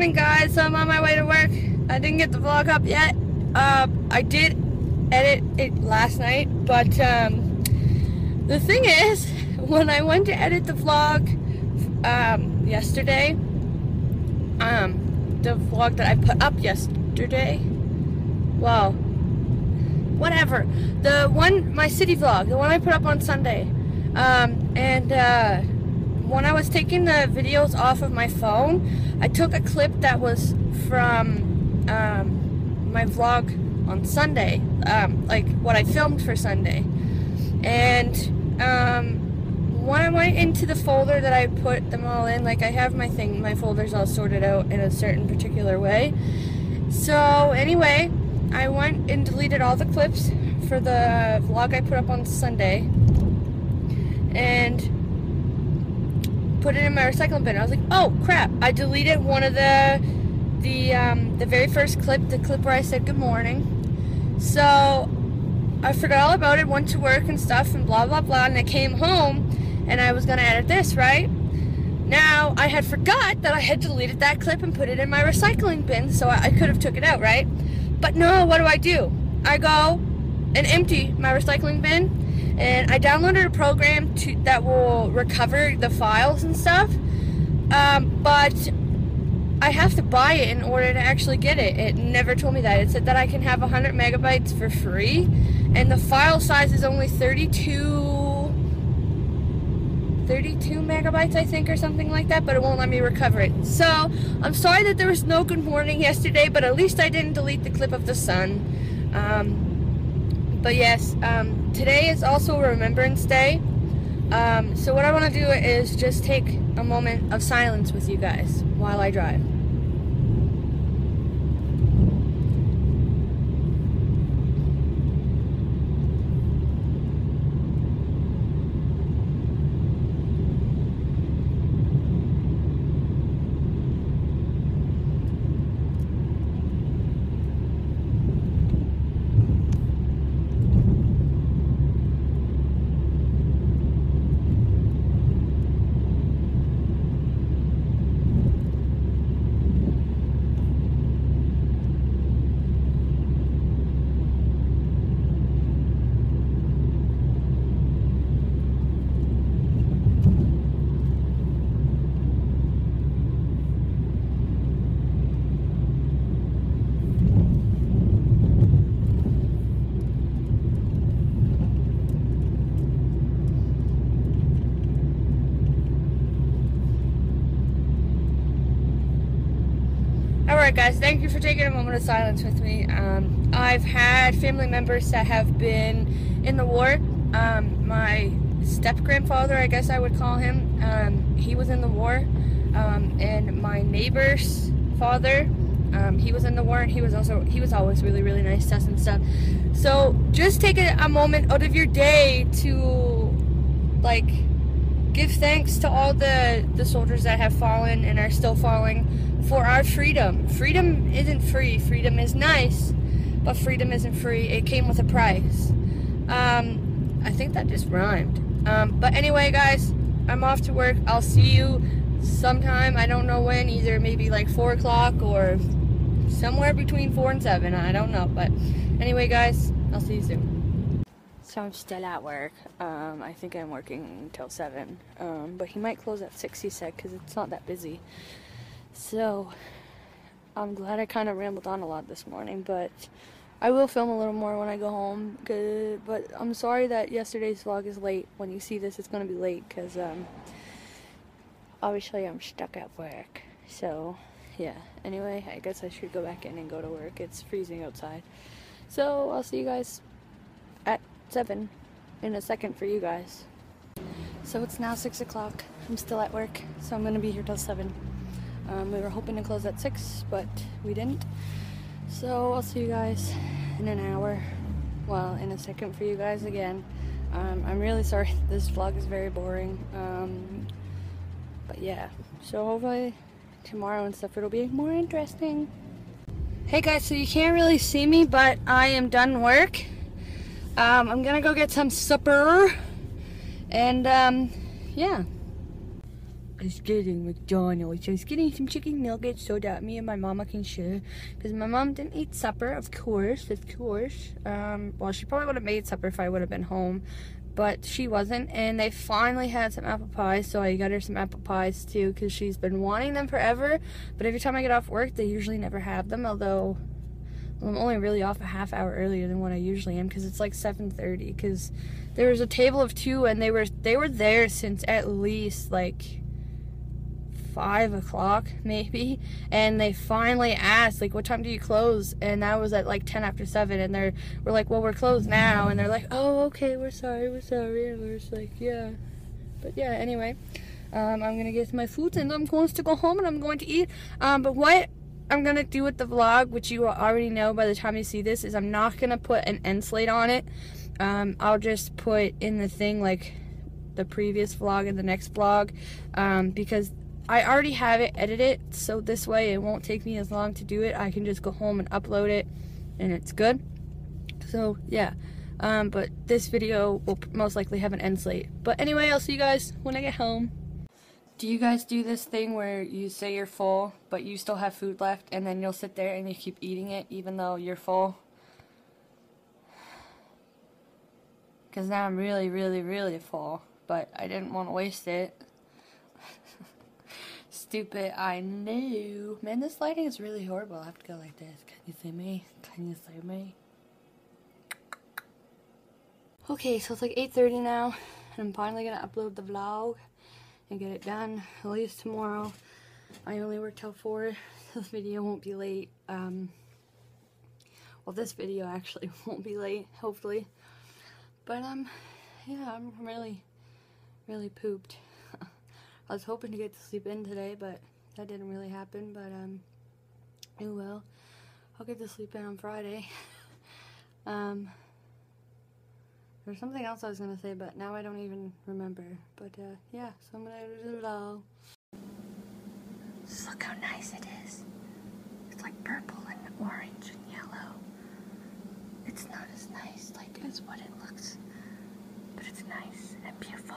morning, guys. I'm on my way to work. I didn't get the vlog up yet. Uh, I did edit it last night, but um, the thing is, when I went to edit the vlog um, yesterday, um, the vlog that I put up yesterday, well, whatever, the one, my city vlog, the one I put up on Sunday, um, and uh, when I was taking the videos off of my phone, I took a clip that was from um, my vlog on Sunday, um, like what I filmed for Sunday. And um, when I went into the folder that I put them all in, like I have my thing, my folders all sorted out in a certain particular way. So anyway, I went and deleted all the clips for the vlog I put up on Sunday. And put it in my recycling bin. I was like, oh crap! I deleted one of the the um, the very first clip, the clip where I said good morning. So I forgot all about it. Went to work and stuff and blah blah blah. And I came home and I was gonna edit this right. Now I had forgot that I had deleted that clip and put it in my recycling bin, so I, I could have took it out, right? But no, what do I do? I go and empty my recycling bin and I downloaded a program to that will recover the files and stuff. Um, but I have to buy it in order to actually get it. It never told me that. It said that I can have 100 megabytes for free, and the file size is only 32. 32 megabytes, I think, or something like that, but it won't let me recover it. So, I'm sorry that there was no good morning yesterday, but at least I didn't delete the clip of the sun. Um, but yes, um, today is also Remembrance Day. Um, so what I want to do is just take a moment of silence with you guys while I drive. Alright guys, thank you for taking a moment of silence with me. Um, I've had family members that have been in the war. Um, my step-grandfather, I guess I would call him, um, he was in the war. Um, and my neighbor's father, um, he was in the war and he was also, he was always really, really nice to us and stuff. So just take a, a moment out of your day to, like, give thanks to all the, the soldiers that have fallen and are still falling for our freedom. Freedom isn't free. Freedom is nice, but freedom isn't free. It came with a price. Um, I think that just rhymed. Um, but anyway, guys, I'm off to work. I'll see you sometime. I don't know when. Either maybe like 4 o'clock or somewhere between 4 and 7. I don't know. But anyway, guys, I'll see you soon. So I'm still at work. Um, I think I'm working until 7. Um, but he might close at 6, he said, because it's not that busy. So, I'm glad I kind of rambled on a lot this morning, but I will film a little more when I go home. but I'm sorry that yesterday's vlog is late. When you see this, it's going to be late because um, obviously I'm stuck at work. So, yeah. Anyway, I guess I should go back in and go to work. It's freezing outside. So, I'll see you guys at 7 in a second for you guys. So it's now 6 o'clock. I'm still at work, so I'm going to be here till 7. Um, we were hoping to close at 6, but we didn't. So I'll see you guys in an hour. Well, in a second for you guys again. Um, I'm really sorry this vlog is very boring. Um, but yeah, so hopefully tomorrow and stuff it'll be more interesting. Hey guys, so you can't really see me, but I am done work. Um, I'm gonna go get some supper. And um, yeah. Is getting McDonald's. I was getting some chicken nuggets so that me and my mama can share. Because my mom didn't eat supper, of course, of course. Um, well, she probably would have made supper if I would have been home. But she wasn't. And they finally had some apple pies. So I got her some apple pies too. Because she's been wanting them forever. But every time I get off work, they usually never have them. Although I'm only really off a half hour earlier than what I usually am because it's like 7:30. Because there was a table of two, and they were they were there since at least like five o'clock maybe and they finally asked like what time do you close? And that was at like 10 after 7 and they're we're like well we're closed now and they're like oh okay we're sorry we're sorry and we're just like yeah. But yeah anyway um, I'm gonna get my food and I'm going to go home and I'm going to eat. Um, but what I'm gonna do with the vlog which you already know by the time you see this is I'm not gonna put an end slate on it. Um, I'll just put in the thing like the previous vlog and the next vlog um, because I already have it edited so this way it won't take me as long to do it. I can just go home and upload it and it's good. So yeah um, but this video will most likely have an end slate. But anyway I'll see you guys when I get home. Do you guys do this thing where you say you're full but you still have food left and then you'll sit there and you keep eating it even though you're full? Because now I'm really really really full but I didn't want to waste it Stupid, I knew. Man, this lighting is really horrible. I have to go like this. Can you see me? Can you see me? Okay, so it's like 8.30 now. And I'm finally going to upload the vlog and get it done. At least tomorrow. I only work till 4. So this video won't be late. Um, well, this video actually won't be late, hopefully. But, um, yeah, I'm really, really pooped. I was hoping to get to sleep in today, but that didn't really happen, but, um, oh well. I'll get to sleep in on Friday. um, there's something else I was going to say, but now I don't even remember. But, uh, yeah, so I'm going to do it all. Just look how nice it is. It's like purple and orange and yellow. It's not as nice, like, as what it looks, but it's nice and beautiful.